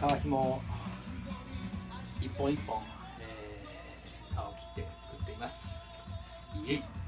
皮紐を一本一本、えー、皮を切って作っています。イエイ。